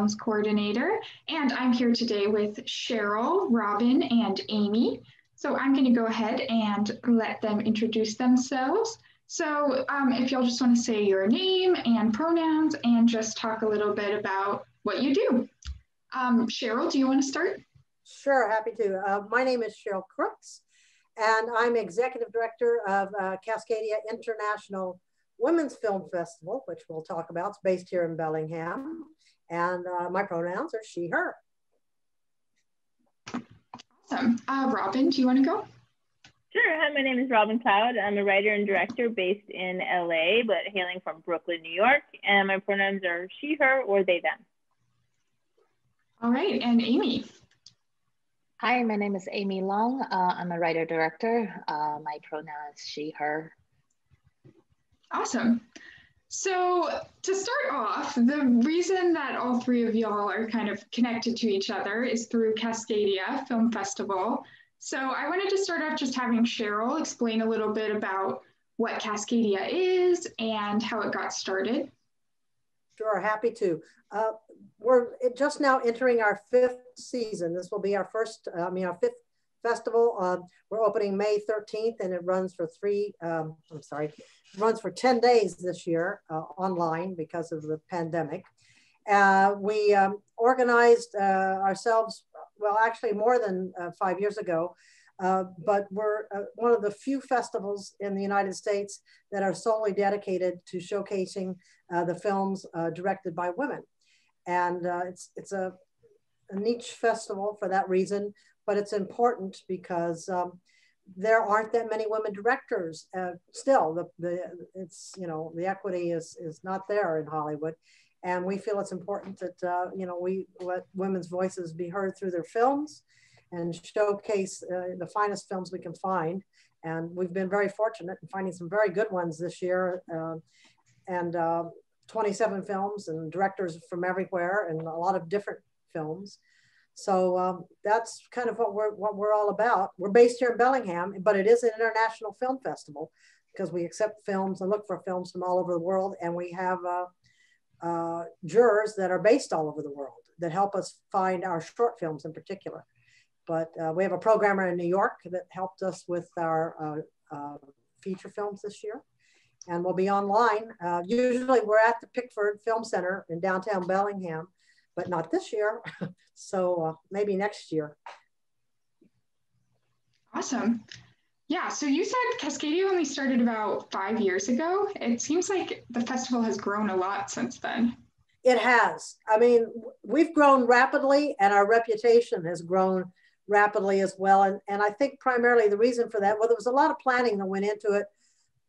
Films Coordinator, and I'm here today with Cheryl, Robin, and Aimee. So I'm going to go ahead and let them introduce themselves. So um, if y'all just want to say your name and pronouns and just talk a little bit about what you do. Um, Cheryl, do you want to start? Sure, happy to. Uh, my name is Cheryl Crooks, and I'm Executive Director of uh, Cascadia International Women's Film Festival, which we'll talk about. It's based here in Bellingham. And uh, my pronouns are she, her. Awesome. Uh, Robin, do you want to go? Sure. Hi, my name is Robin Cloud. I'm a writer and director based in LA, but hailing from Brooklyn, New York. And my pronouns are she, her, or they, them. All right. And Aimee. Hi, my name is Aimee Long. Uh, I'm a writer director. Uh, my pronoun is she, her. Awesome. So, to start off, the reason that all three of y'all are kind of connected to each other is through Cascadia Film Festival. So, I wanted to start off just having Cheryl explain a little bit about what Cascadia is and how it got started. Sure, happy to. Uh, we're just now entering our fifth season. This will be our first, I mean, our fifth festival. Uh, we're opening May 13th and it runs for three, um, I'm sorry, runs for 10 days this year uh, online because of the pandemic. Uh, we um, organized uh, ourselves, well, actually more than uh, five years ago, uh, but we're one of the few festivals in the United States that are solely dedicated to showcasing the films directed by women. And it's, it's a, a niche festival for that reason but it's important because um, there aren't that many women directors. Uh, still, the, the it's you know the equity is is not there in Hollywood, and we feel it's important that uh, you know we let women's voices be heard through their films, and showcase uh, the finest films we can find. And we've been very fortunate in finding some very good ones this year, uh, and uh, 27 films and directors from everywhere, and a lot of different films. So um, that's kind of what we're what we're all about. We're based here in Bellingham, but it is an international film festival because we accept films and look for films from all over the world, and we have uh, jurors that are based all over the world that help us find our short films in particular. But uh, we have a programmer in New York that helped us with our uh, uh, feature films this year. And we'll be online. Uh, usually we're at the Pickford Film Center in downtown Bellingham but not this year. so uh, maybe next year. Awesome. Yeah, so you said Cascadia only started about five years ago. It seems like the festival has grown a lot since then. It has. I mean, we've grown rapidly and our reputation has grown rapidly as well. And, and I think primarily the reason for that, well, there was a lot of planning that went into it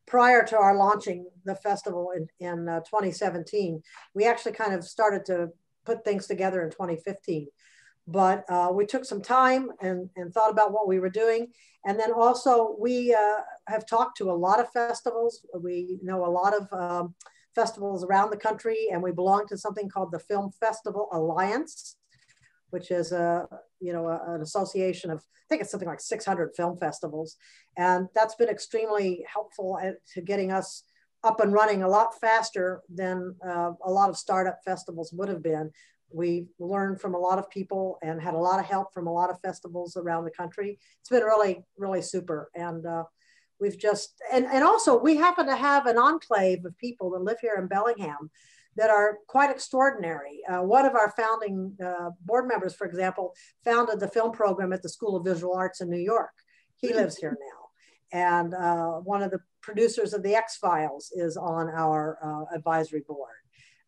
prior to our launching the festival in, in uh, 2017. We actually kind of started to put things together in 2015. But uh, we took some time and, and thought about what we were doing. And then also we uh, have talked to a lot of festivals. We know a lot of um, festivals around the country and we belong to something called the Film Festival Alliance, which is a, you know, a, an association of, I think it's something like 600 film festivals. And that's been extremely helpful to getting us up and running a lot faster than uh, a lot of startup festivals would have been. We learned from a lot of people and had a lot of help from a lot of festivals around the country. It's been really, really super. And uh, we've just, and, and also we happen to have an enclave of people that live here in Bellingham that are quite extraordinary. Uh, one of our founding uh, board members, for example, founded the film program at the School of Visual Arts in New York. He lives here now. And uh, one of the producers of the X Files is on our uh, advisory board.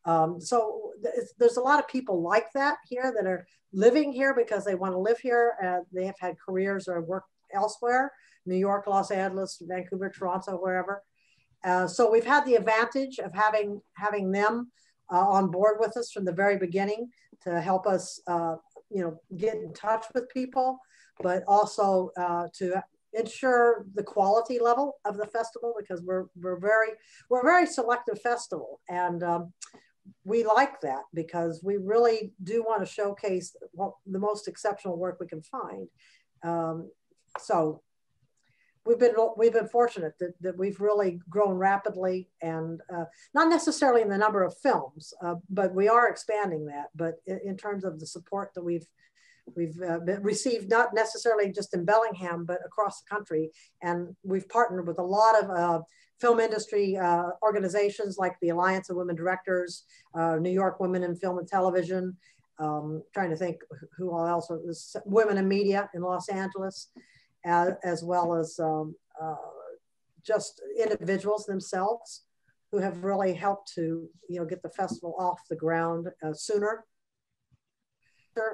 Um, so there's a lot of people like that here that are living here because they want to live here. They have had careers or work elsewhere, New York, Los Angeles, Vancouver, Toronto, wherever. Uh, so we've had the advantage of having having them uh, on board with us from the very beginning to help us, uh, you know, get in touch with people, but also uh, to ensure the quality level of the festival because we're we're very we're a very selective festival and um, we like that because we really do want to showcase what, the most exceptional work we can find. Um, so we've been we've been fortunate that, that we've really grown rapidly and uh, not necessarily in the number of films, uh, but we are expanding that. But in, in, terms of the support that we've we've uh, received, not necessarily just in Bellingham, but across the country, and we've partnered with a lot of uh, film industry uh, organizations like the Alliance of Women Directors, uh, New York Women in Film and Television. Um, trying to think who else was Women in Media in Los Angeles as, well as um, uh, just individuals themselves who have really helped to you know get the festival off the ground uh,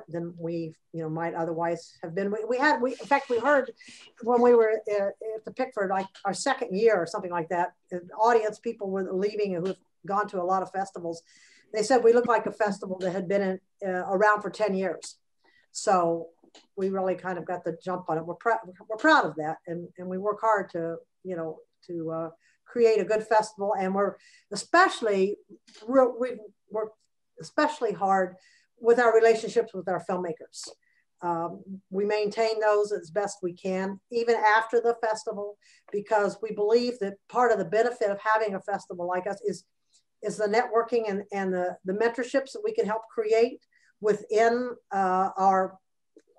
than we you know might otherwise have been. We, we had we in fact we heard when we were at, at the Pickford like our second year or something like that. Audience people were leaving who've gone to a lot of festivals. They said we looked like a festival that had been in, uh, around for ten years. So we really kind of got the jump on it. We're proud we're proud of that, and and we work hard to you know to uh, create a good festival, and we're especially we're, we work especially hard with our relationships with our filmmakers. Um, we maintain those as best we can, even after the festival, because we believe that part of the benefit of having a festival like us is, is the networking and, and the, the mentorships that we can help create within uh, our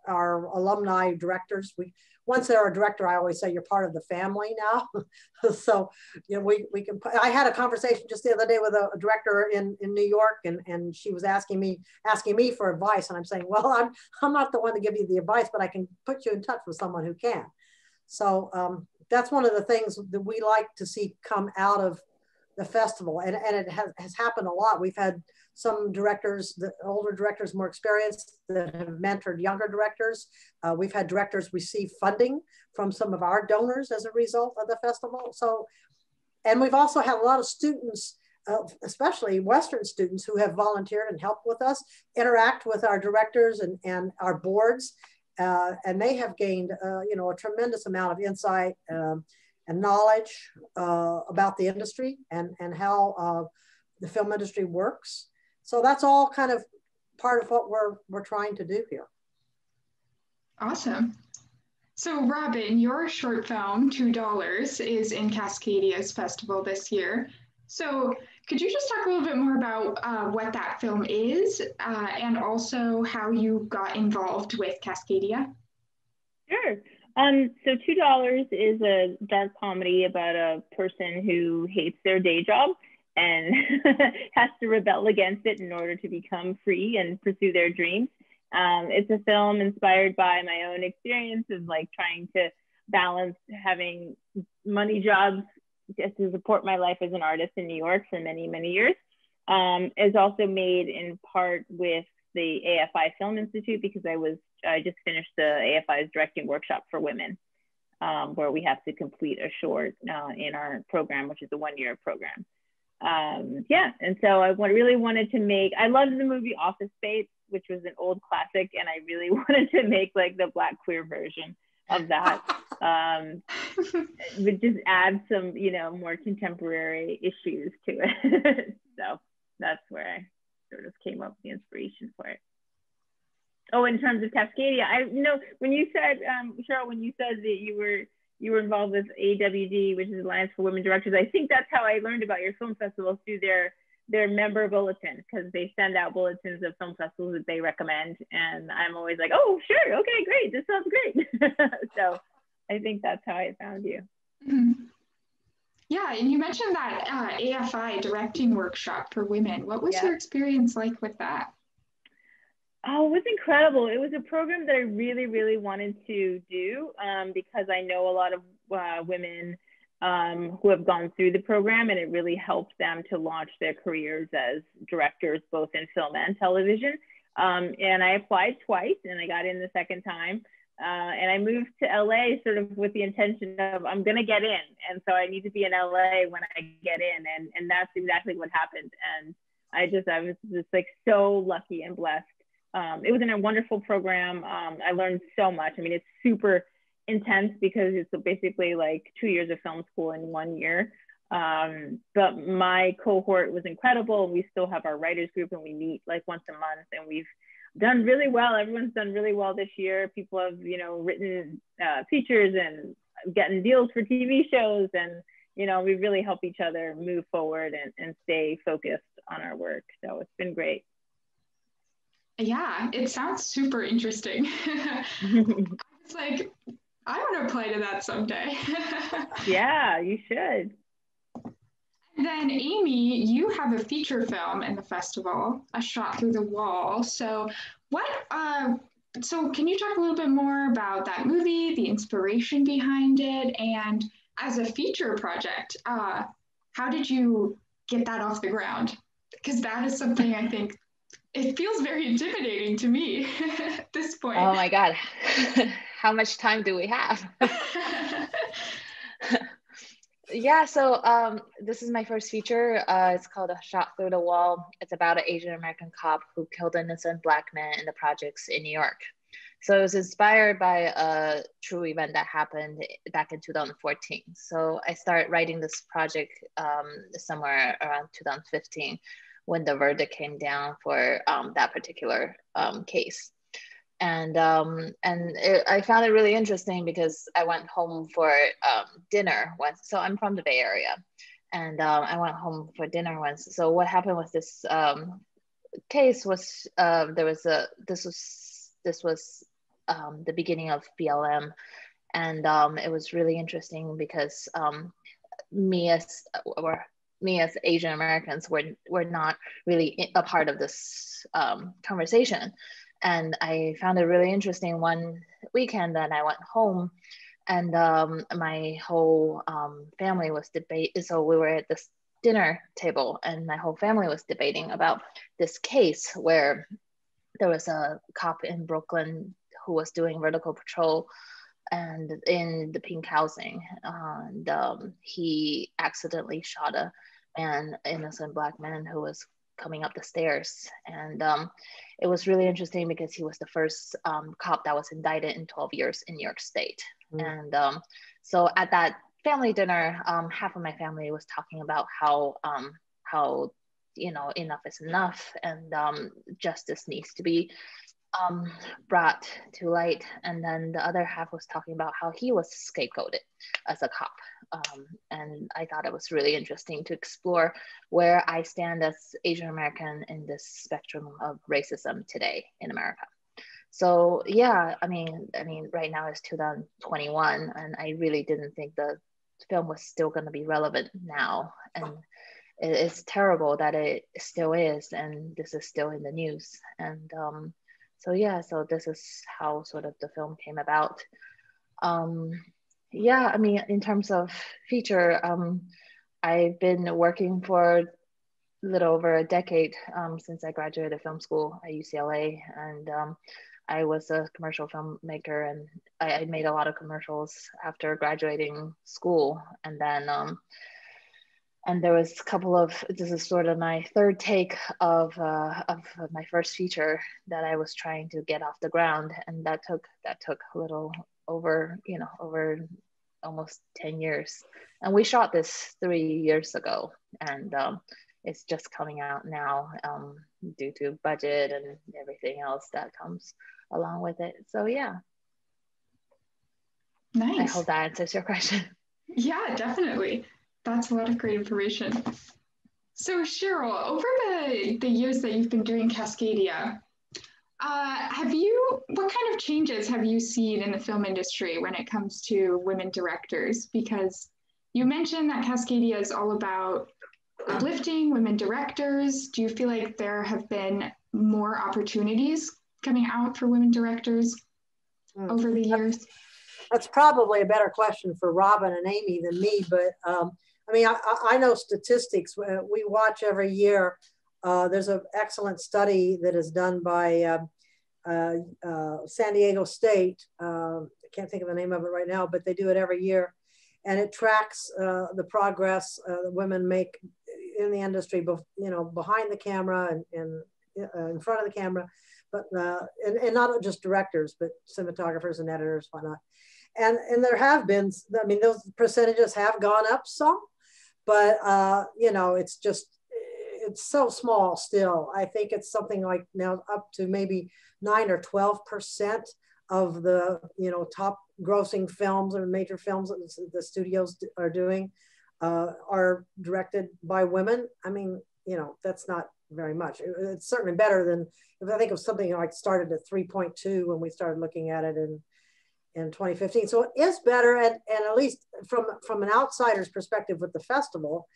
our alumni directors. We once they're a director, I always say you're part of the family now. so, you know, we, we can, I had a conversation just the other day with a, a, director in, in New York and, and she was asking me, asking me for advice. And I'm saying, well, I'm, I'm not the one to give you the advice, but I can put you in touch with someone who can. So um, that's one of the things that we like to see come out of the festival. And, and it has, has happened a lot. We've had some directors, the older directors more experienced that have mentored younger directors. Uh, we've had directors receive funding from some of our donors as a result of the festival. So, and we've also had a lot of students, uh, especially Western students who have volunteered and helped with us, interact with our directors and, and our boards. Uh, and they have gained, uh, you know, a tremendous amount of insight um, and knowledge uh, about the industry and, and how uh, the film industry works. So that's all kind of part of what we're, we're trying to do here. Awesome. So Robin, your short film, $2, is in Cascadia's festival this year. So could you just talk a little bit more about uh, what that film is uh, and also how you got involved with Cascadia? Sure. Um, so $2 is a dark comedy about a person who hates their day job and has to rebel against it in order to become free and pursue their dreams. Um, it's a film inspired by my own experience of like trying to balance having money jobs just to support my life as an artist in New York for many, many years. Um, is also made in part with the AFI Film Institute because I was I just finished the AFI's directing workshop for women, um, where we have to complete a short uh, in our program, which is a one-year program um, yeah, and so I really wanted to make. I loved the movie Office Space, which was an old classic, and I really wanted to make like the black queer version of that. um, but just add some, you know, more contemporary issues to it. so that's where I sort of came up with the inspiration for it. Oh, in terms of Cascadia, I you know when you said, um, Cheryl, when you said that you were you were involved with AWD, which is Alliance for Women Directors. I think that's how I learned about your film festivals through their their member bulletin because they send out bulletins of film festivals that they recommend, and I'm always like, oh, sure, okay, great, this sounds great. so I think that's how I found you. Mm-hmm. Yeah, and you mentioned that uh, AFI directing workshop for women. What was yeah. your experience like with that? Oh, it was incredible. It was a program that I really, really wanted to do um, because I know a lot of uh, women um, who have gone through the program, and it really helped them to launch their careers as directors, both in film and television. Um, and I applied twice, and I got in the second time. Uh, and I moved to LA sort of with the intention of I'm going to get in, and so I need to be in LA when I get in, and and that's exactly what happened. And I just I was just like so lucky and blessed um, it was in a wonderful program. Um, I learned so much. I mean, it's super intense because it's basically like two years of film school in one year. Um, but my cohort was incredible. We still have our writers group and we meet like once a month and we've done really well. Everyone's done really well this year. People have, you know, written uh, features and getting deals for TV shows. And, you know, we really help each other move forward and, and stay focused on our work. So it's been great. Yeah, it sounds super interesting. it's like, I want to apply to that someday. yeah, you should. Then, Aimee, you have a feature film in the festival, A Shot Through the Wall. So, what? Uh, so, can you talk a little bit more about that movie, the inspiration behind it, and as a feature project, uh, how did you get that off the ground? Because that is something I think it feels very intimidating to me at this point. Oh my God. How much time do we have? yeah, so um, this is my first feature. Uh, it's called A Shot Through the Wall. It's about an Asian American cop who killed innocent black man in the projects in New York. So it was inspired by a true event that happened back in 2014. So I started writing this project um, somewhere around 2015 when the verdict came down for um, that particular um, case and um, and it, I found it really interesting because I went home for um, dinner once. So I'm from the Bay Area, and um, I went home for dinner once. So what happened with this um, case was uh, there was a this was this was the beginning of BLM, and it was really interesting because me as or me as Asian Americans were were not really a part of this conversation and I found it really interesting one weekend that I went home and um, my whole um, family was debate. So we were at this dinner table and my whole family was debating about this case where there was a cop in Brooklyn who was doing vertical patrol and in the pink housing and um, he accidentally shot a man innocent black man who was coming up the stairs. And um, it was really interesting because he was the first um, cop that was indicted in 12 years in New York State. Mm. And um, so at that family dinner, um, half of my family was talking about how um, how you know enough is enough and um, justice needs to be um, brought to light. And then the other half was talking about how he was scapegoated as a cop. Um, and I thought it was really interesting to explore where I stand as Asian American in this spectrum of racism today in America. So yeah, I mean, I mean, right now it's 2021, and I really didn't think the film was still going to be relevant now, and it's terrible that it still is, and this is still in the news, and um, so yeah so this is how sort of the film came about. Um, yeah i mean in terms of feature um, i've been working for a little over a decade um, since i graduated film school at ucla and um, i was a commercial filmmaker and I, I, made a lot of commercials after graduating school. And then um, and there was a couple of this is sort of my third take of uh, of my first feature that I was trying to get off the ground, and that took that took a little over you know over almost 10 years. And we shot this three years ago. And um, it's just coming out now um, due to budget and everything else that comes along with it. So yeah. Nice. i hope that answers your question. Yeah definitely that's a lot of great information. So Cheryl, over the, the years that you've been doing Cascadia, uh, have you, what kind of changes have you seen in the film industry when it comes to women directors? Because you mentioned that Cascadia is all about uplifting women directors. Do you feel like there have been more opportunities coming out for women directors mm. over the years? That's probably a better question for Robin and Aimee than me, but um, I mean, I, I know statistics. Uh, we watch every year. Uh, there's an excellent study that is done by uh, uh, uh San Diego State. Um, I can't think of the name of it right now, but they do it every year. And it tracks uh, the progress that women make in the industry, you know, behind the camera and, and in front of the camera, but and, and, not just directors, but cinematographers and editors, whatnot. and and there have been. I mean, those percentages have gone up some, but uh, you know, it's just it's so small still. I think it's something like now up to maybe nine or twelve percent of the you know top grossing films or major films that the studios are doing uh, are directed by women. I mean, you know, that's not very much. It's certainly better than if I think of something like started at 3.2 when we started looking at it in in 2015. So it is better, and, and at least from from an outsider's perspective with the festival,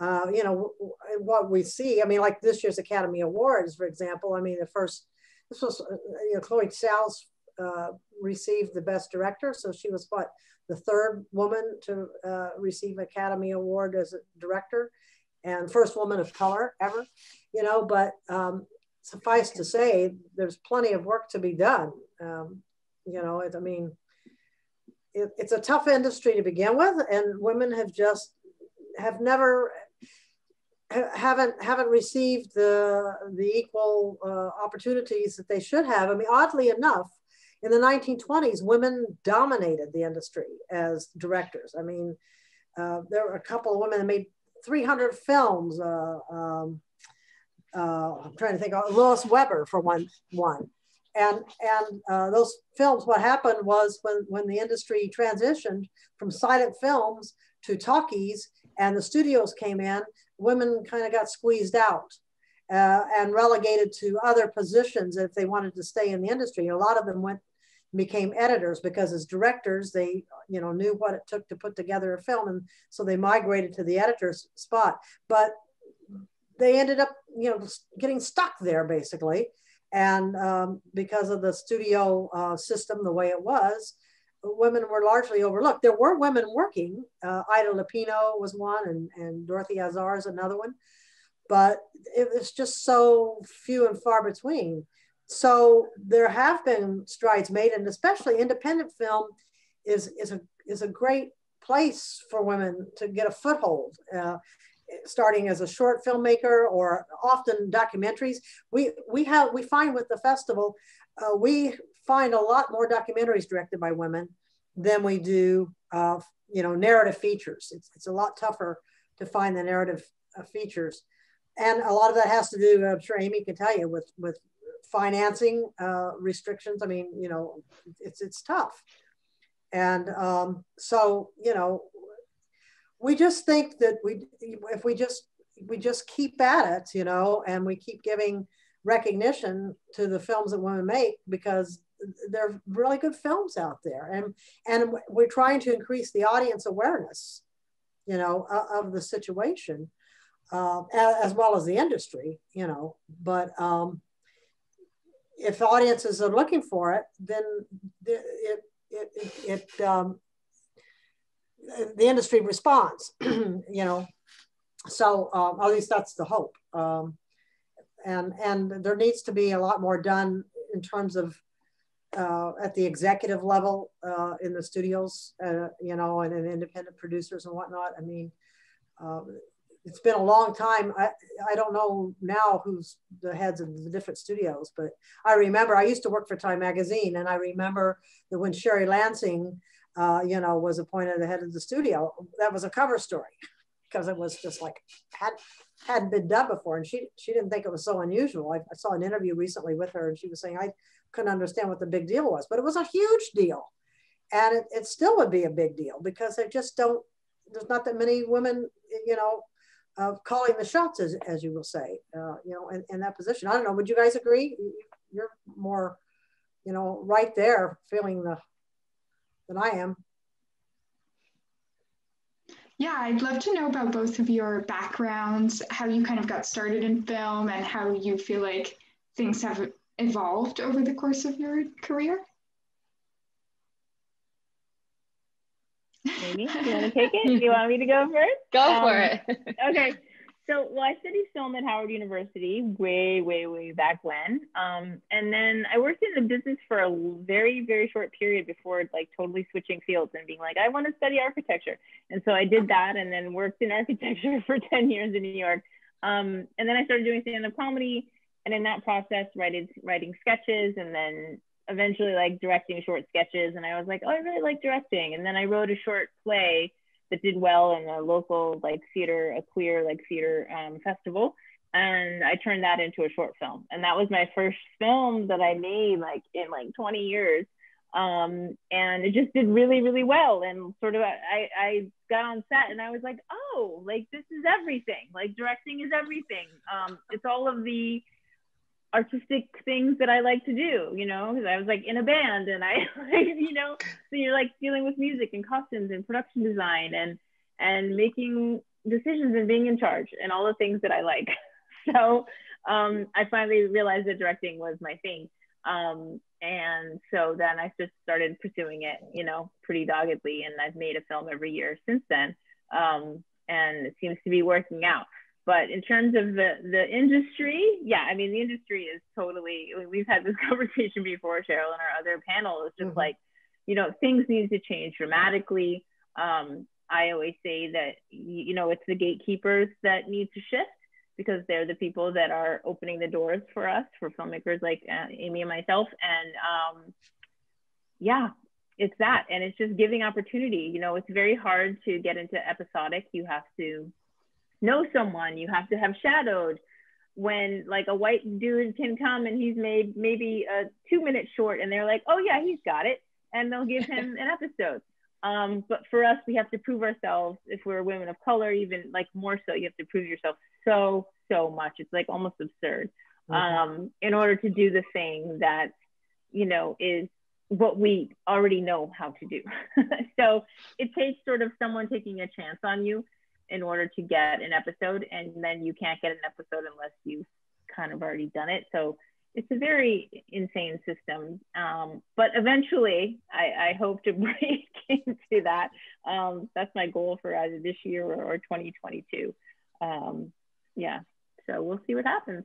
uh, you know, what we see. I mean, like this year's Academy Awards, for example. I mean, the first this was uh, you know Chloe Zhao's uh, received the Best Director, so she was what the third woman to uh, receive Academy Award as a director, and first woman of color ever. You know, but um, suffice to say, there's plenty of work to be done. Um, you know, I mean, it, it's a tough industry to begin with, and women have just have never haven't haven't received the the equal uh, opportunities that they should have. I mean, oddly enough, in the 1920s, women dominated the industry as directors. I mean, uh, there were a couple of women that made 300 films. Uh, um, uh, I'm trying to think of Lois Weber for one one. And, and uh, those films, what happened was when, when the industry transitioned from silent films to talkies and the studios came in, women kind of got squeezed out uh, and relegated to other positions if they wanted to stay in the industry. A lot of them went became editors because as directors they you know knew what it took to put together a film and so they migrated to the editor's spot but they ended up you know getting stuck there basically and um, because of the studio uh, system the way it was women were largely overlooked. There were women working. Uh, ida lupino was one and, and dorothy arzner is another one. But it was just so few and far between. So there have been strides made and especially independent film is, is, a, is a great place for women to get a foothold. Uh, starting as a short filmmaker or often documentaries. We, we have, we find with the festival, uh, we find a lot more documentaries directed by women than we do, uh, you know, narrative features. It's, it's a lot tougher to find the narrative uh, features. And a lot of that has to do, I'm sure Aimee can tell you, with, with financing uh, restrictions. I mean, you know, it's, it's tough. And um, so, you know, we just think that we if we just we just keep at it you know and we keep giving recognition to the films that women make because they're really good films out there. And and we're trying to increase the audience awareness you know of the situation uh, as well as the industry you know. But um, if audiences are looking for it then it it, it, it um, the industry responds, you know. So um, at least that's the hope. Um, and and there needs to be a lot more done in terms of uh, at the executive level uh, in the studios, uh, you know, and, and, independent producers and whatnot. I mean, um, it's been a long time. I, I don't know now who's the heads of the different studios, but I remember I used to work for Time Magazine, and I remember that when Sherry Lansing uh, you know, was appointed the head of the studio. That was a cover story because it was just like had hadn't been done before, and she she didn't think it was so unusual. I, I saw an interview recently with her, and she was saying I couldn't understand what the big deal was, but it was a huge deal, and it, it still would be a big deal because they just don't. There's not that many women, you know, uh, calling the shots, as, as you will say, uh, you know, in, in that position. I don't know. Would you guys agree? You're more, you know, right there, feeling the than I am. Yeah, I'd love to know about both of your backgrounds, how you kind of got started in film, and how you feel like things have evolved over the course of your career. Maybe you want to take it? Do you want me to go first? Go um, for it. okay. So, well, I studied film at Howard University way, way, way back when. Um, and then I worked in the business for a very, very short period before like totally switching fields and being like, I want to study architecture. And so I did that and then worked in architecture for 10 years in New York. Um, and then I started doing stand-up comedy. And in that process, writing, writing sketches and then eventually like directing short sketches and I was like, oh, I really like directing. And then I wrote a short play that did well in a local like theater, a queer like theater um, festival. And I turned that into a short film. And that was my first film that I made like in like 20 years. Um, and it just did really, really well. And sort of, I, I got on set and I was like, oh, like this is everything. Like directing is everything. Um, it's all of the artistic things that I like to do, you know, because I was like in a band and I like, you know, so you're like dealing with music and costumes and production design and and making decisions and being in charge and all the things that I like. So um, I finally realized that directing was my thing. Um, and so then I just started pursuing it, you know, pretty doggedly. And I've made a film every year since then. Um, and it seems to be working out. But in terms of the the industry, yeah, I mean the industry is totally. We've had this conversation before, Cheryl, and our other panel. It's just mm-hmm. like, you know, things need to change dramatically. Um, I always say that you know it's the gatekeepers that need to shift because they're the people that are opening the doors for us, for filmmakers like uh, Aimee and myself. And um, yeah, it's that, and it's just giving opportunity. You know, it's very hard to get into episodic. You have to know someone, you have to have shadowed. When like a white dude can come and he's made maybe a two minute short and they're like, oh yeah, he's got it. And they'll give him an episode. Um, but for us, we have to prove ourselves if we're women of color, even like more so, you have to prove yourself so, so much. It's like almost absurd mm-hmm. um, in order to do the thing that, you know, is what we already know how to do. so it takes sort of someone taking a chance on you in order to get an episode and then you can't get an episode unless you've kind of already done it. So it's a very insane system. Um, but eventually I, I, hope to break into that. Um, that's my goal for either this year or, or 2022 um, yeah. So we'll see what happens.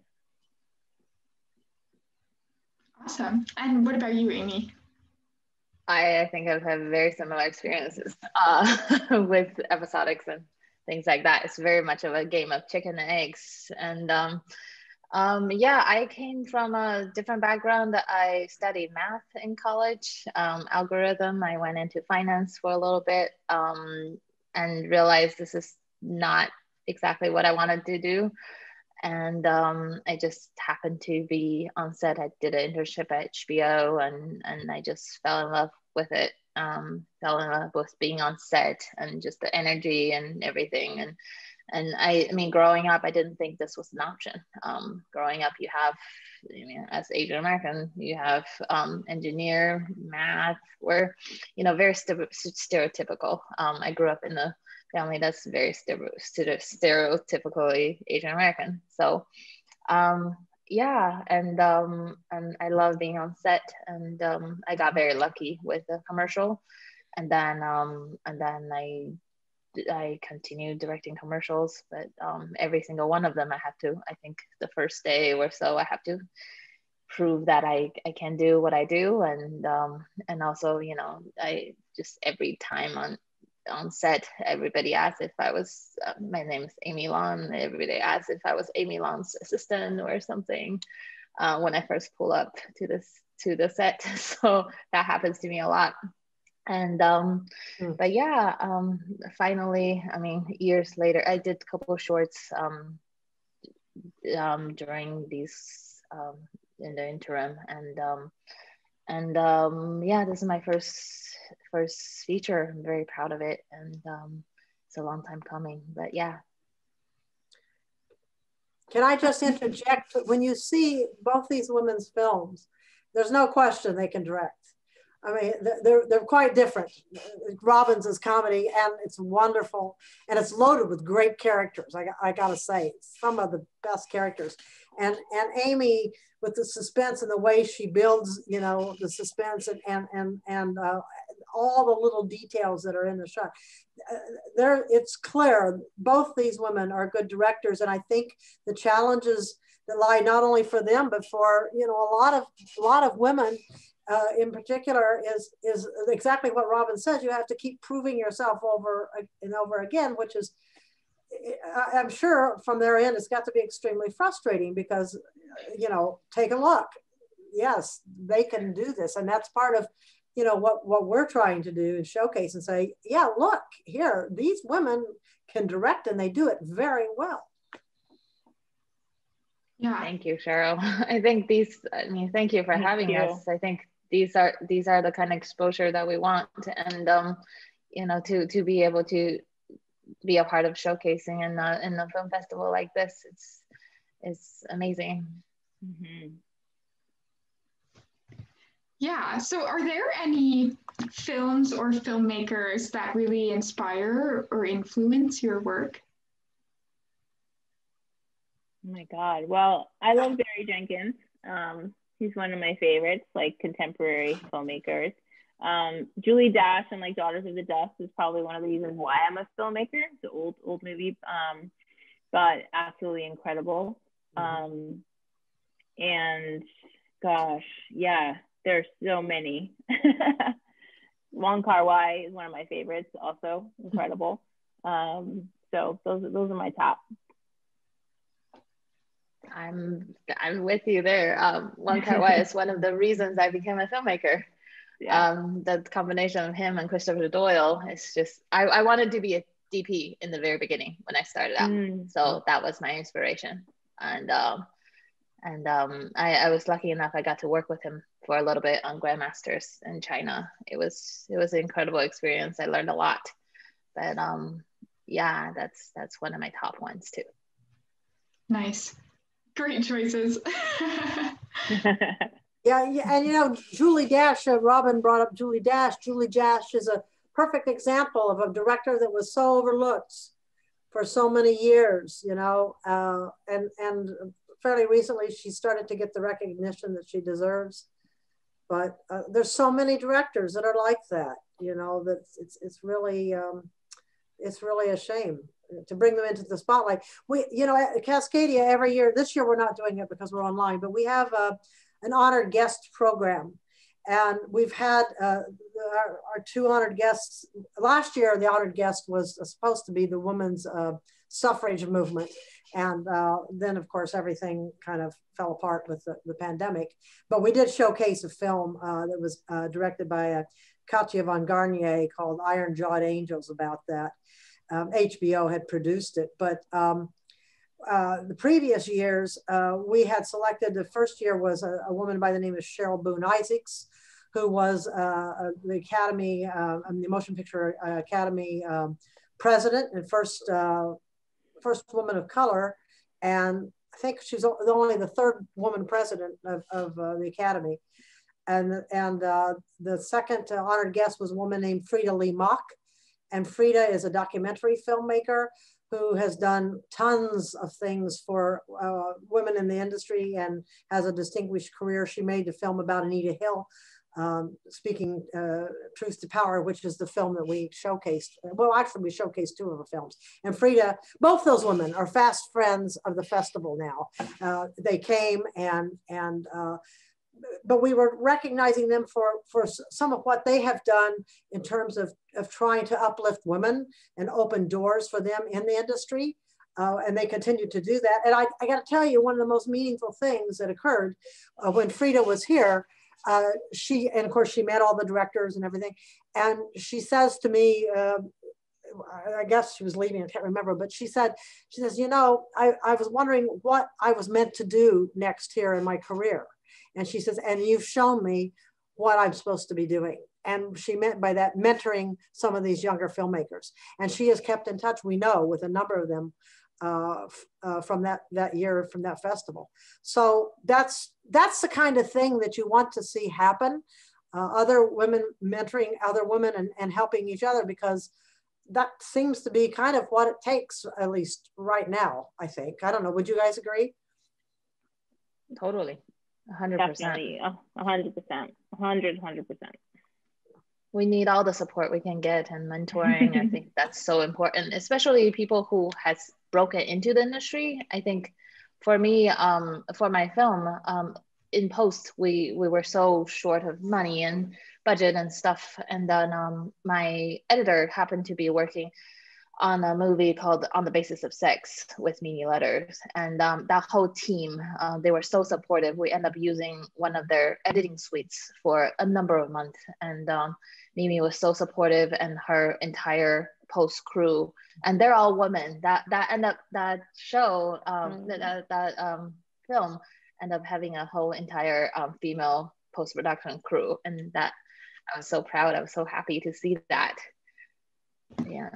Awesome. And what about you amy? I, think I've had very similar experiences uh, with episodics and things like that. It's very much of a game of chicken and eggs. And um, um, yeah, I came from a different background. I studied math in college, um, algorithm. I went into finance for a little bit um, and realized this is not exactly what I wanted to do. And um, I just happened to be on set. I did an internship at HBO and, and I just fell in love with it um, with being on set and just the energy and everything. And and I, I mean, growing up, I didn't think this was an option. Um, growing up, you have, I mean, as Asian American, you have um, engineer, math, where, you know, very st- stereotypical. Um, I grew up in a family that's very stereotypically Asian American. So, um, yeah, and um, and I love being on set, and um, I got very lucky with the commercial, and then um, and then I I continued directing commercials, but um, every single one of them I have to. I think the first day or so I have to prove that I, I can do what I do, and um, and also you know I just every time on on set, everybody asked if I was, uh, my name is Aimee Long, Everybody asked if I was Aimee Long's assistant or something uh, when I first pull up to this to the set. So that happens to me a lot. And um, mm. but yeah, um, finally, I mean, years later, I did a couple of shorts um, um, during these um, in the interim, and um, and um, yeah, this is my first first feature. I'm very proud of it, and um, it's a long time coming. But yeah. Can I just interject? When you see both these women's films, there's no question they can direct. I mean, they're, they're quite different. Robin's is comedy and it's wonderful and it's loaded with great characters. I, I gotta say, some of the best characters. And, and Aimee, with the suspense and the way she builds, you know, the suspense and, and, and, and uh, all the little details that are in the shot. Uh, there, it's clear both these women are good directors. And I think the challenges that lie not only for them, but for, you know, a lot of, a lot of women uh, in particular is is exactly what Robin says. You have to keep proving yourself over and over again, which is, I'm sure from their end, it's got to be extremely frustrating because, you know, take a look. yes, they can do this. And that's part of, you know, what, what we're trying to do is showcase and say, yeah, look here, these women can direct and they do it very well. Yeah. Thank you, Cheryl. I think these, I mean, thank you for thank having you. us. I think these are, these are the kind of exposure that we want. And, um, you know, to, to be able to be a part of showcasing in the, in the film festival like this, it's, it's amazing. Mm-hmm. Yeah. So, are there any films or filmmakers that really inspire or influence your work? Oh my God. Well, I love Barry Jenkins. Um, he's one of my favorites, like contemporary filmmakers. Um, Julie Dash and like Daughters of the Dust is probably one of the reasons why I'm a filmmaker. It's an old, old movie, um, but absolutely incredible. Mm-hmm. Um, and gosh, yeah, there's so many. Wong Kar Wai is one of my favorites, also incredible. Um, so those those are my top. I'm I'm with you there. Um, Wong Kar Wai is one of the reasons I became a filmmaker. Yeah. Um, the combination of him and Christopher Doyle is just I, I wanted to be a DP in the very beginning when I started out. Mm. So that was my inspiration. And um, and um, I, I was lucky enough I got to work with him for a little bit on Grandmasters in China. It was it was an incredible experience. I learned a lot. But um, yeah, that's that's one of my top ones too. Nice, great choices. yeah, and you know Julie Dash. Uh, Robin brought up Julie Dash. Julie Dash is a perfect example of a director that was so overlooked for so many years. You know, uh, and and fairly recently she started to get the recognition that she deserves. But uh, there's so many directors that are like that, you know, that it's, it's really, um, it's really a shame to bring them into the spotlight. We, you know, at Cascadia every year, this year we're not doing it because we're online, but we have a, uh, an honored guest program. And we've had uh, our, our, two honored guests. Last year, the honored guest was supposed to be the women's uh, suffrage movement. And uh, then, of course, everything kind of fell apart with the, the pandemic. But we did showcase a film uh, that was uh, directed by Katja von Garnier called Iron Jawed Angels about that. Um, HBO had produced it. But um, uh, the previous years, uh, we had selected the first year was a, a, woman by the name of Cheryl Boone Isaacs, who was uh, the Academy, the Motion Picture Academy um, president and first first woman of color, and I think she's only the third woman president of, of uh, the Academy. And, and uh, the second uh, honored guest was a woman named Frida Lee Mock. And Frida is a documentary filmmaker who has done tons of things for uh, women in the industry and has a distinguished career. She made the film about Anita Hill, um, speaking uh, Truth to Power, which is the film that we showcased. Well, actually, we showcased two of the films. And Frida, both those women are fast friends of the festival now. Uh, they came and and uh, but we were recognizing them for for some of what they have done in terms of of trying to uplift women and open doors for them in the industry. Uh, and they continue to do that. And I, I got to tell you, one of the most meaningful things that occurred uh, when Frida was here uh, she, and of course, she met all the directors and everything. And she says to me, uh, I guess she was leaving, I can't remember, but she said, she says, you know, I, I was wondering what I was meant to do next here in my career. And she says, and you've shown me what I'm supposed to be doing. And she meant by that mentoring some of these younger filmmakers. And she has kept in touch, we know, with a number of them uh, uh, from that that year from that festival. So that's that's the kind of thing that you want to see happen. Uh, other women mentoring other women and, and helping each other because that seems to be kind of what it takes at least right now i think i don't know would you guys agree totally 100% Definitely. 100% 100 100% we need all the support we can get and mentoring. I think that's so important especially people who has broken into the industry. I think for me um, for my film um, in post we we were so short of money and budget and stuff. And then um, my editor happened to be working on a movie called On the Basis of Sex with Mimi Leder. And um, that whole team, uh, they were so supportive. We end up using one of their editing suites for a number of months. And um, Mimi was so supportive and her entire post crew. And they're all women. That that end up that show, um, mm-hmm. that, that um, film end up having a whole entire um, female post production crew. And that I was so proud. I was so happy to see that. Yeah.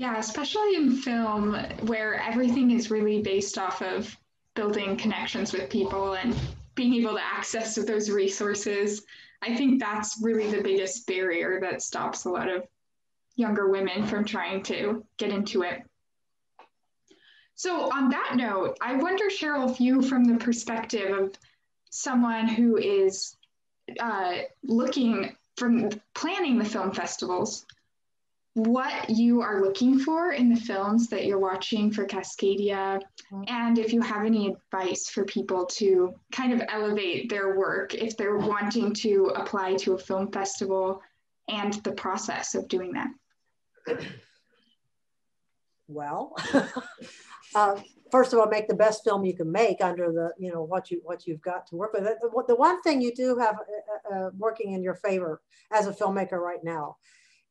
Yeah, especially in film where everything is really based off of building connections with people and being able to access those resources. I think that's really the biggest barrier that stops a lot of younger women from trying to get into it. So, on that note, I wonder, Cheryl, if you, from the perspective of someone who is uh, looking from planning the film festivals, what you are looking for in the films that you're watching for Cascadia, mm-hmm. and if you have any advice for people to kind of elevate their work if they're wanting to apply to a film festival and the process of doing that. Well, uh, first of all, make the best film you can make under the, you know, what you what you've got to work with. The, the one thing you do have uh, uh, working in your favor as a filmmaker right now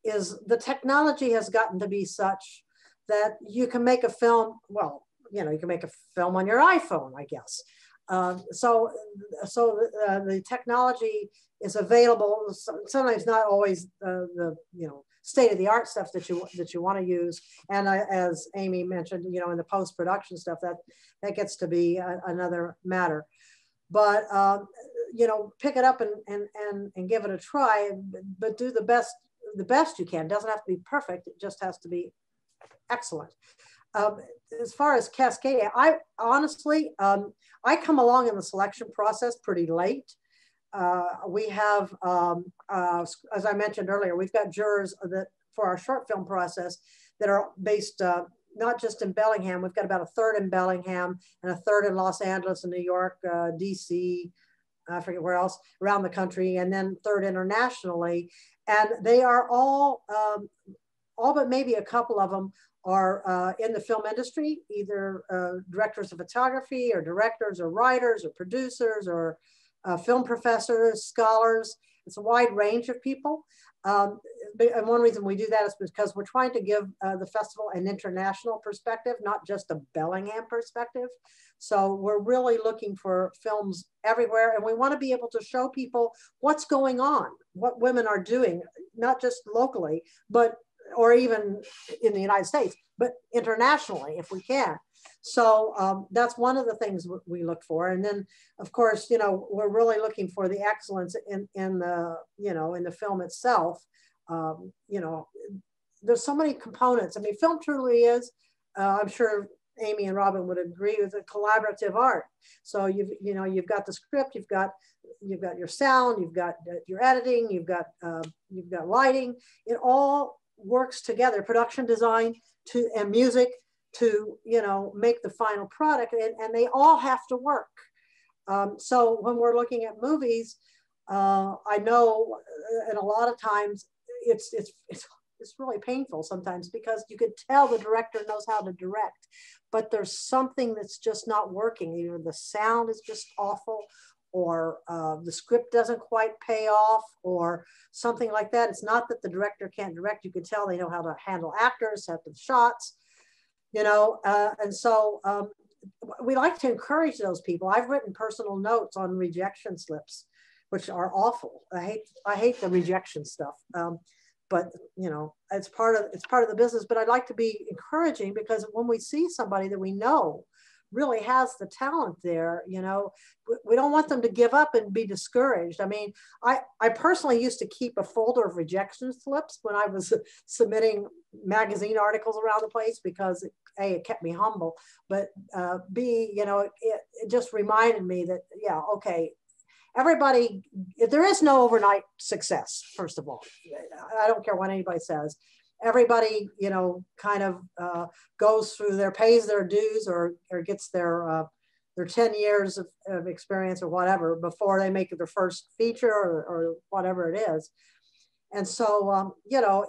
is the technology has gotten to be such that you can make a film, well, you know, you can make a film on your iPhone, I guess. Uh, so so uh, the technology is available, sometimes not always uh, the, you know, state of the art stuff that you that you want to use. And as Aimee mentioned, you know, in the post production stuff, that that gets to be a, another matter. But um, you know, pick it up and and and and give it a try, but do the best the best you can. It doesn't have to be perfect. It just has to be excellent. Um, as far as Cascadia, I honestly, um, I come along in the selection process pretty late. Uh, we have, um, uh, as I mentioned earlier, we've got jurors that for our short film process that are based uh, not just in Bellingham. We've got about a third in Bellingham and a third in Los Angeles and New York, uh, DC, I forget where else around the country, and then third internationally and they are all, um, all but maybe a couple of them are uh, in the film industry, either uh, directors of photography or directors or writers or producers or uh, film professors, scholars. It's a wide range of people. Um, and one reason we do that is because we're trying to give uh, the festival an international perspective, not just a Bellingham perspective. So we're really looking for films everywhere, and we want to be able to show people what's going on, what women are doing, not just locally, but or even in the United States, but internationally if we can. So um, that's one of the things we look for. And then, of course, you know, we're really looking for the excellence in, in the, you know, in the film itself. Um, you know, there's so many components. I mean, film truly is, uh, I'm sure Aimee and Robin would agree, is a collaborative art. So you've, you know, you've got the script, you've got, you've got your sound, you've got uh, your editing, you've got, uh, you've got lighting. It all works together, production design to, and music to you know make the final product and, and they all have to work um, so when we're looking at movies uh, i know uh, and a lot of times it's it's it's it's really painful sometimes because you could tell the director knows how to direct but there's something that's just not working. Either the sound is just awful or uh, the script doesn't quite pay off or something like that. It's not that the director can't direct. You can tell they know how to handle actors set the shots you know, uh, and so um, we like to encourage those people. I've written personal notes on rejection slips, which are awful. I hate I hate the rejection stuff. Um, but you know, it's part of it's part of the business. But I'd like to be encouraging because when we see somebody that we know really has the talent there you know we don't want them to give up and be discouraged i mean i i personally used to keep a folder of rejection slips when i was submitting magazine articles around the place because a it kept me humble but uh, b you know it, it just reminded me that yeah okay everybody there is no overnight success first of all i don't care what anybody says everybody, you know, kind of uh, goes through their pays their dues or, or gets their uh, their 10 years of, of, experience or whatever before they make their first feature or, or whatever it is. And so, um, you know,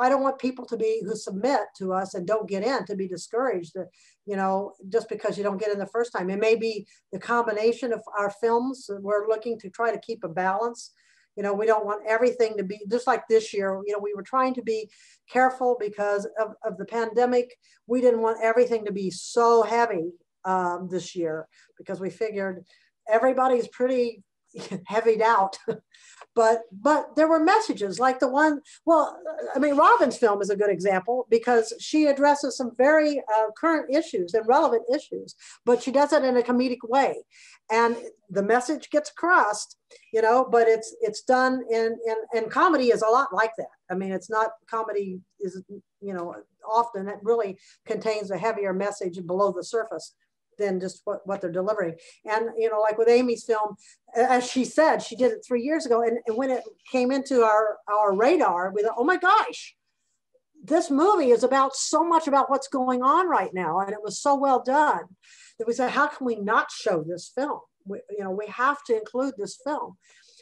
I don't want people to be who submit to us and don't get in to be discouraged, uh, you know, just because you don't get in the first time. It may be the combination of our films. We're looking to try to keep a balance. You know, we don't want everything to be just like this year. You know, we were trying to be careful because of, of the pandemic. We didn't want everything to be so heavy um, this year because we figured everybody's pretty heavied out. but but there were messages like the one. Well, I mean, Robin's film is a good example because she addresses some very uh, current issues and relevant issues, but she does it in a comedic way, and the message gets across. You know, but it's it's done in in and comedy is a lot like that. I mean, it's not comedy is you know often it really contains a heavier message below the surface than just what, what they're delivering. And, you know, like with Aimee's film, as she said, she did it three years ago. And, and when it came into our, our radar, we thought, oh my gosh, this movie is about so much about what's going on right now. And it was so well done that we said, how can we not show this film? We, you know, we have to include this film.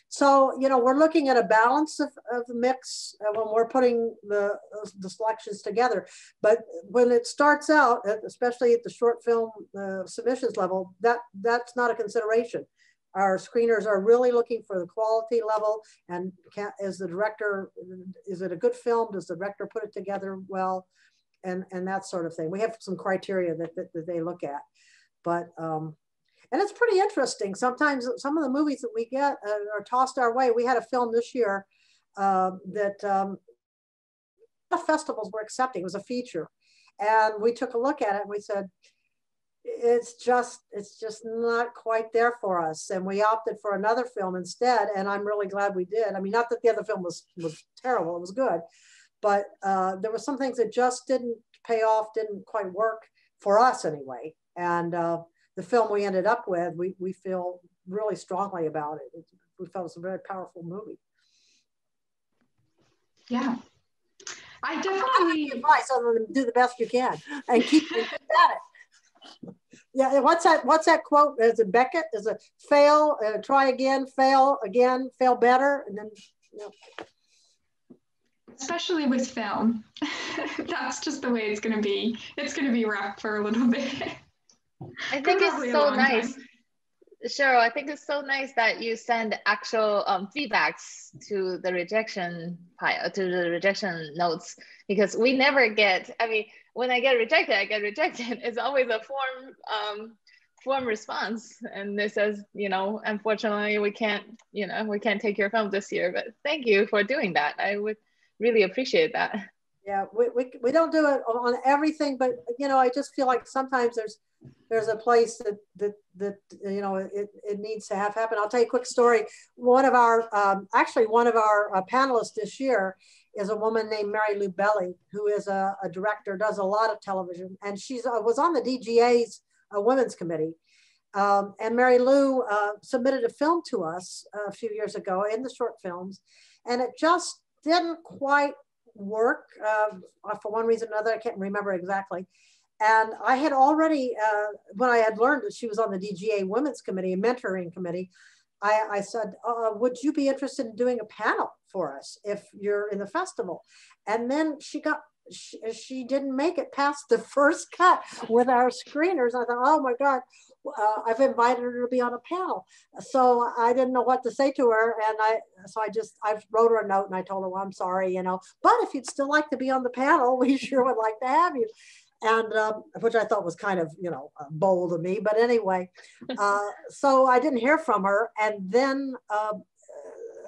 So, you know, we're looking at a balance of, of mix uh, when we're putting the, the selections together. But when it starts out, especially at the short film uh, submissions level, that that's not a consideration. Our screeners are really looking for the quality level and can, is the director, is it a good film? Does the director put it together well? And, and that sort of thing. We have some criteria that, that, that they look at. But um, and it's pretty interesting. Sometimes some of the movies that we get uh, are tossed our way. We had a film this year uh, that um, the festivals were accepting. It was a feature, and we took a look at it and we said, "It's just, it's just not quite there for us." And we opted for another film instead. And I'm really glad we did. I mean, not that the other film was was terrible; it was good, but uh, there were some things that just didn't pay off, didn't quite work for us anyway. And uh, the film we ended up with, we, we feel really strongly about it. it we felt it was a very powerful movie. Yeah. I definitely advice other than do the best you can and keep, at it. Yeah, what's that? What's that quote? Is it Beckett? Is it fail, uh, try again, fail again, fail better, and then. You know. Especially with film, that's just the way it's going to be. It's going to be rough for a little bit. I think it's so nice. Time. Cheryl, I think it's so nice that you send actual um, feedbacks to the rejection pile, to the rejection notes, because we never get, I mean, when I get rejected, I get rejected. It's always a form um, form response. And it says, you know, unfortunately, we can't, you know, we can't take your film this year, but thank you for doing that. I would really appreciate that. Yeah, we, we, we don't do it on everything, but, you know, I just feel like sometimes there's, there's a place that that that you know it, it needs to have happen. I'll tell you a quick story. One of our um, actually one of our uh, panelists this year is a woman named Mary Lou Belli, who is a, a director, does a lot of television, and she's uh, was on the DGA's uh, Women's Committee. Um, and Mary Lou uh, submitted a film to us a few years ago in the short films, and it just didn't quite work uh, for one reason or another. I can't remember exactly. And I had already, uh, when I had learned that she was on the DGA Women's Committee, a mentoring committee, I, I said, uh, would you be interested in doing a panel for us if you're in the festival? And then she got, she, she didn't make it past the first cut with our screeners. I thought, oh my God, uh, I've invited her to be on a panel. So I didn't know what to say to her. And I, so I just, I wrote her a note and I told her, well, I'm sorry, you know, but if you'd still like to be on the panel, we sure would like to have you and um, which I thought was kind of, you know, uh, bold of me. But anyway, uh, so I didn't hear from her. And then uh,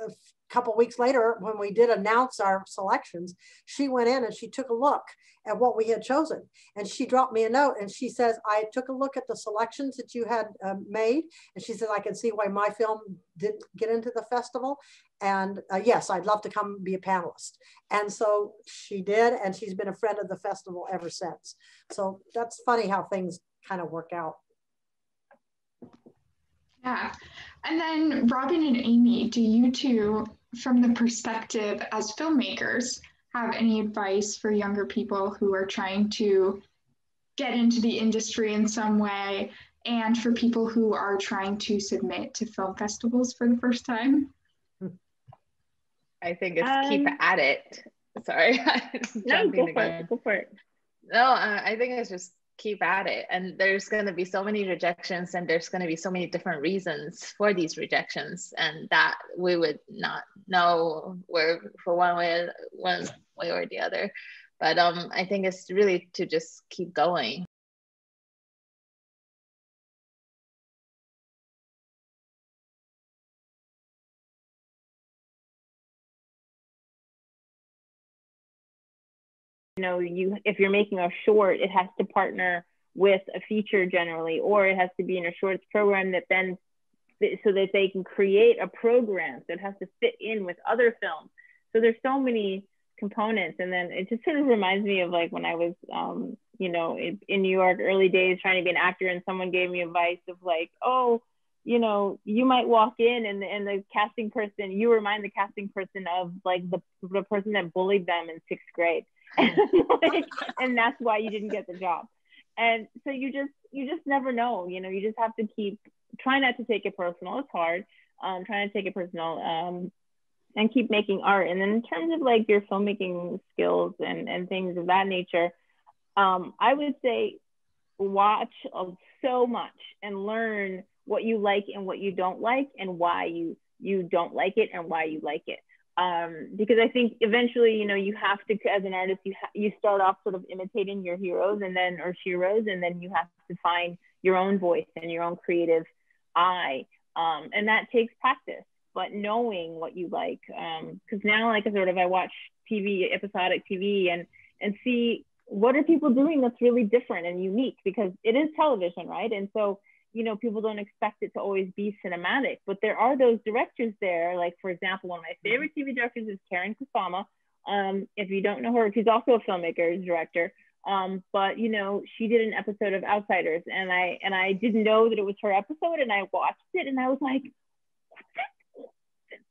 a couple weeks later, when we did announce our selections, she went in and she took a look at what we had chosen. And she dropped me a note and she says, I took a look at the selections that you had um, made. And she said, I can see why my film didn't get into the festival. And uh, yes, I'd love to come be a panelist. And so she did. And she's been a friend of the festival ever since. So that's funny how things kind of work out. Yeah. And then Robin and Aimee, do you two, from the perspective as filmmakers, have any advice for younger people who are trying to get into the industry in some way and for people who are trying to submit to film festivals for the first time? I think it's um, keep at it. Sorry. no, go for it. Go for it. No, uh, I think it's just keep at it. And there's going to be so many rejections, and there's going to be so many different reasons for these rejections, and that we would not know where for one way, one way or the other. But um, I think it's really to just keep going. You know you if you're making a short it has to partner with a feature generally or it has to be in a shorts program that then so that they can create a program that has to fit in with other films so there's so many components and then it just sort of reminds me of like when i was um, you know in, in new york early days trying to be an actor and someone gave me advice of like oh you know, you might walk in and, and the casting person, you remind the casting person of like the, the person that bullied them in sixth grade. and that's why you didn't get the job. And so you just you just never know you know you just have to keep try not to take it personal. It's hard um trying to take it personal um and keep making art. And then in terms of like your filmmaking skills and and things of that nature um i would say watch so much and learn what you like and what you don't like and why you you don't like it and why you like it um, because I think eventually, you know, you have to, as an artist, you ha- you start off sort of imitating your heroes and then or heroes, and then you have to find your own voice and your own creative eye, um, and that takes practice. But knowing what you like, because um, now, like, sort of, I watch TV, episodic TV, and and see what are people doing that's really different and unique because it is television, right? And so you know, people don't expect it to always be cinematic, but there are those directors there. Like, for example, one of my favorite TV directors is Karyn Kusama. Um, if you don't know her, she's also a filmmaker, director. Um, but you know, she did an episode of Outsiders, and I and I didn't know that it was her episode, and I watched it, and I was like, this,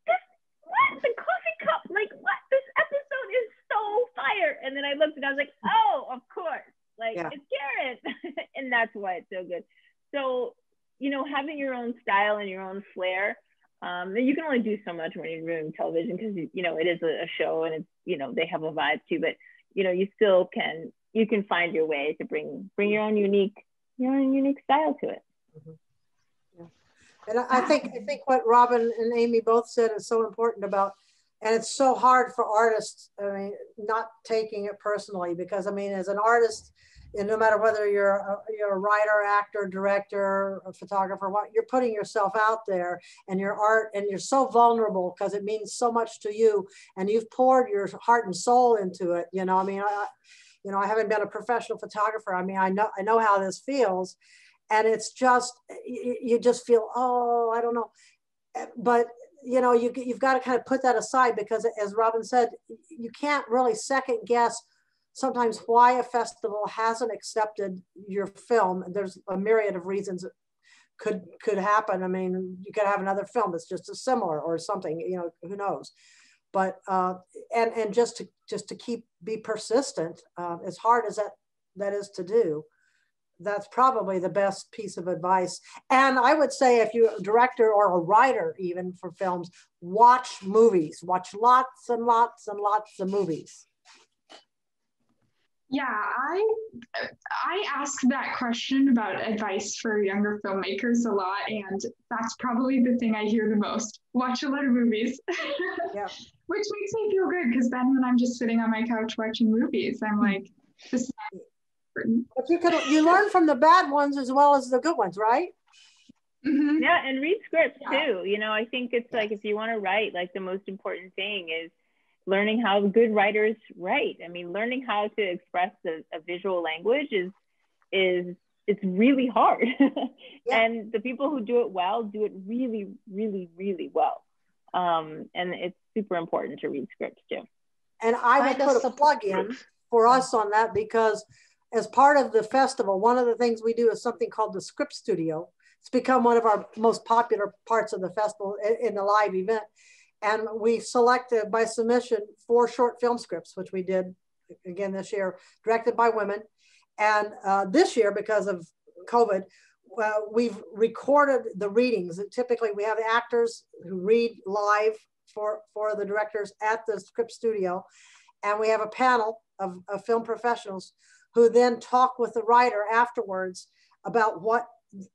this, what the coffee cup? Like, what? This episode is so fire! And then I looked, and I was like, oh, of course, like yeah. it's Karen, and that's why it's so good so you know having your own style and your own flair um, you can only do so much when you're doing television because you know it is a, show and it's you know they have a vibe too but you know you still can you can find your way to bring bring your own unique your own unique style to it mm-hmm. yeah. and I, I think i think what robin and Aimee both said is so important about and it's so hard for artists i mean not taking it personally because i mean as an artist and no matter whether you're a, you're a writer, actor, director, a photographer, what you're putting yourself out there and your art, and you're so vulnerable because it means so much to you, and you've poured your heart and soul into it. You know, I mean, I, you know, I haven't been a professional photographer. I mean, I know I know how this feels, and it's just you, you just feel, oh, I don't know, eh, but you know, you you've got to kind of put that aside because, as Robin said, you can't really second guess sometimes why a festival hasn't accepted your film. There's a myriad of reasons it could could happen. I mean, you could have another film that's just as similar or something. You know, who knows? But uh, and and just to just to keep be persistent, uh, as hard as that that is to do, that's probably the best piece of advice. And I would say, if you're a director or a writer, even for films, watch movies. Watch lots and lots and lots of movies. Yeah, I I ask that question about advice for younger filmmakers a lot, and that's probably the thing I hear the most. Watch a lot of movies. Yeah. Which makes me feel good because then when I'm just sitting on my couch watching movies, I'm like, this is important. But you could you learn from the bad ones as well as the good ones, right? Mm-hmm. Yeah, and read scripts yeah. too. You know, I think it's like if you want to write, like the most important thing is learning how good writers write. I mean, learning how to express a, a visual language is is it's really hard. yeah. And the people who do it well do it really, really, really well. Um, and it's super important to read scripts too. And I would put a plug in for us on that because as part of the festival, one of the things we do is something called the Script Studio. It's become one of our most popular parts of the festival in the live event. And we selected by submission four short film scripts, which we did again this year, directed by women. And uh, this year, because of COVID, uh, we've recorded the readings. Typically, we have actors who read live for, for the directors at the script studio. And we have a panel of, of film professionals who then talk with the writer afterwards about what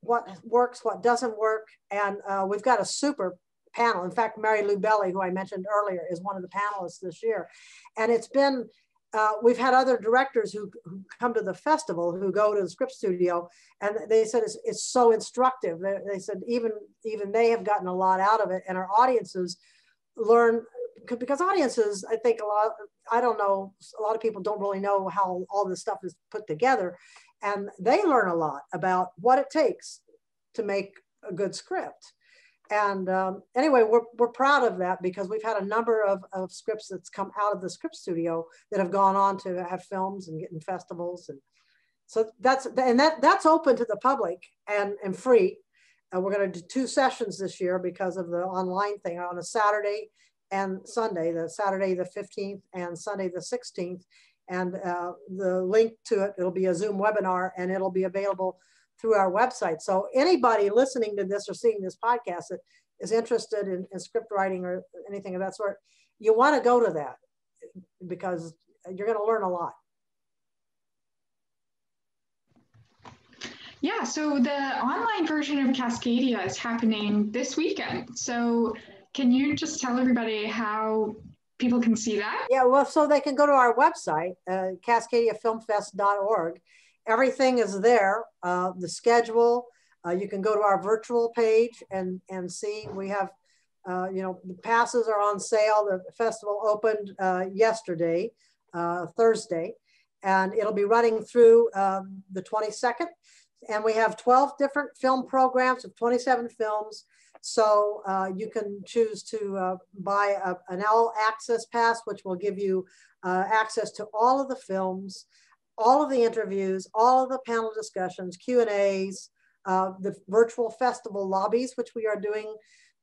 what works, what doesn't work. And uh, we've got a super panel. In fact, Mary Lou Belli, who I mentioned earlier, is one of the panelists this year. And it's been, uh, we've had other directors who, who, come to the festival who go to the script studio and they said it's, it's so instructive. They, they said even, even they have gotten a lot out of it and our audiences learn because audiences, I think a lot, I don't know, a lot of people don't really know how all this stuff is put together. And they learn a lot about what it takes to make a good script. And um, anyway, we're, we're proud of that because we've had a number of, of scripts that's come out of the script studio that have gone on to have films and get in festivals. And so that's, and that, that's open to the public and, and free. Uh, we're going to do two sessions this year because of the online thing on a Saturday and Sunday, the Saturday the 15th and Sunday the 16th. And uh, the link to it, it'll be a Zoom webinar and it'll be available through our website. So anybody listening to this or seeing this podcast that is interested in, in script writing or anything of that sort, you want to go to that because you're going to learn a lot. Yeah, so the online version of Cascadia is happening this weekend. So can you just tell everybody how people can see that? Yeah, well, so they can go to our website, uh, cascadiafilmfest.org. Everything is there, uh, the schedule. Uh, you can go to our virtual page and, and see we have, uh, you know, the passes are on sale. The festival opened uh, yesterday, uh, Thursday, and it'll be running through um, the 22nd. And we have 12 different film programs of 27 films so uh, you can choose to uh, buy a, an all access pass, which will give you uh, access to all of the films, all of the interviews, all of the panel discussions, Q and A's, uh, the virtual festival lobbies, which we are doing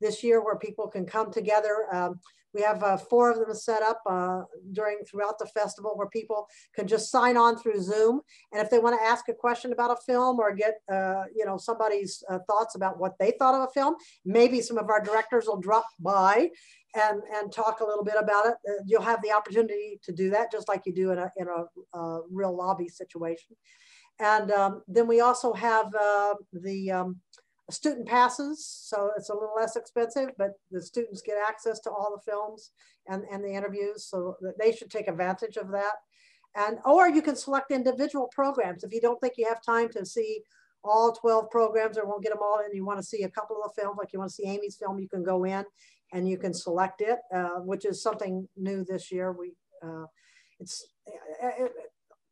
this year where people can come together. Um, we have uh, four of them set up uh, during throughout the festival where people can just sign on through Zoom. And if they want to ask a question about a film or get, uh, you know, somebody's uh, thoughts about what they thought of a film, maybe some of our directors will drop by and, and talk a little bit about it. Uh, you'll have the opportunity to do that just like you do in a, in a real lobby situation. And um, then we also have uh, the, um, student passes, so it's a little less expensive, but the students get access to all the films and, and the interviews, so they should take advantage of that. And, or you can select individual programs. If you don't think you have time to see all 12 programs or won't get them all in, you wanna see a couple of films, like you wanna see Aimee's film, you can go in and you can select it, uh, which is something new this year. We, uh, it's, it,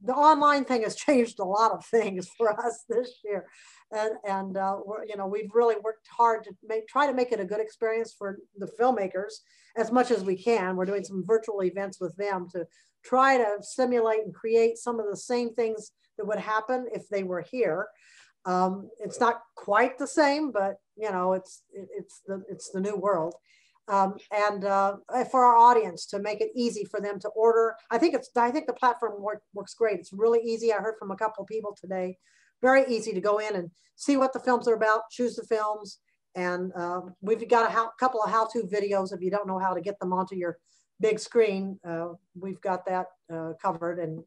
the online thing has changed a lot of things for us this year and and uh, you know we've really worked hard to make try to make it a good experience for the filmmakers as much as we can we're doing some virtual events with them to try to simulate and create some of the same things that would happen if they were here um, it's not quite the same but you know it's it, it's the it's the new world um, and uh, for our audience to make it easy for them to order. I think it's I think the platform work, works great. It's really easy. I heard from a couple of people today. Very easy to go in and see what the films are about, choose the films, and uh, we've got a couple of how-to videos if you don't know how to get them onto your big screen. Uh, we've got that uh, covered, and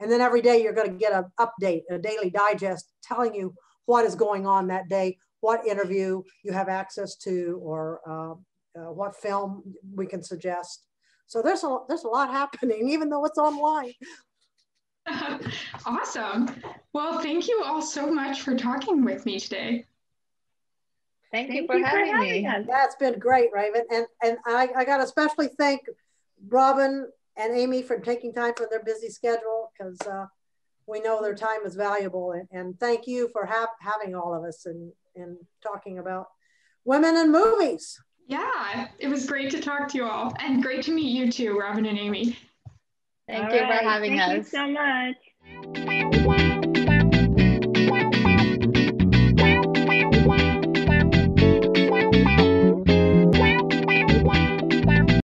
and then every day you're going to get an update, a daily digest telling you what is going on that day, what interview you have access to, or uh, uh, what film we can suggest. So there's a there's a lot happening, even though it's online. awesome. Well, thank you all so much for talking with me today. Thank, thank you, for, you having, for having, me. That's been great, Raven. And and I, I got to especially thank Robin and Aimee for taking time from their busy schedule because uh, we know their time is valuable. And, and thank you for ha having all of us and, and talking about women in movies. Yeah, it was great to talk to you all and great to meet you too, Robin and Aimee. Thank all you right. for having Thank us. Thank you so much.